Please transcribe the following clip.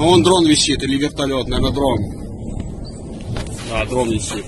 А вон дрон висит или вертолет, наверное, дрон. А, дрон висит.